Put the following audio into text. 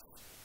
you